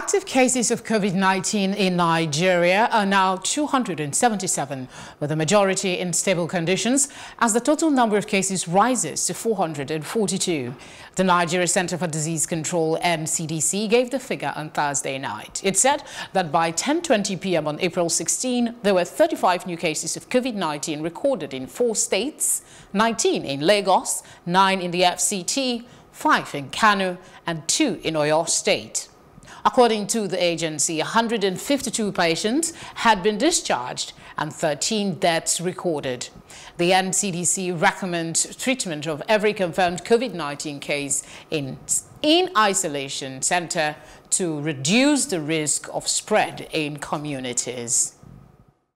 Active cases of COVID-19 in Nigeria are now 277, with the majority in stable conditions as the total number of cases rises to 442. The Nigeria Center for Disease Control NCDC gave the figure on Thursday night. It said that by 10.20 p.m. on April 16, there were 35 new cases of COVID-19 recorded in four states, 19 in Lagos, 9 in the FCT, 5 in Kano, and 2 in Oyo State. According to the agency, 152 patients had been discharged and 13 deaths recorded. The NCDC recommends treatment of every confirmed COVID-19 case in, in isolation center to reduce the risk of spread in communities.